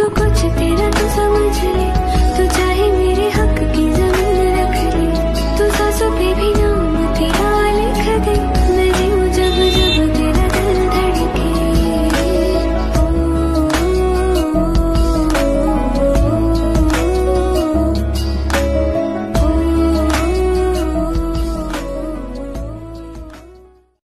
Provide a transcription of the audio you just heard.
tu coche,